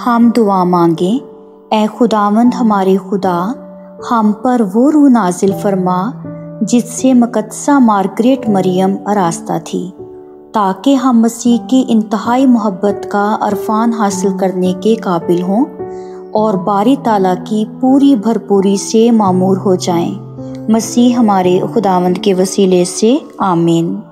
हम दुआ मांगे ए खुदावंद हमारे खुदा, हम पर वो रूह नाजिल फरमा, जिससे मकदसा मार्गरेट मरियम आरास्ता थी, ताकि हम मसीह की इंतहाई मोहब्बत का अरफान हासिल करने के काबिल हों और बारी ताला की पूरी भरपूरी से मामूर हो जाएँ। मसीह हमारे खुदावंद के वसीले से, आमीन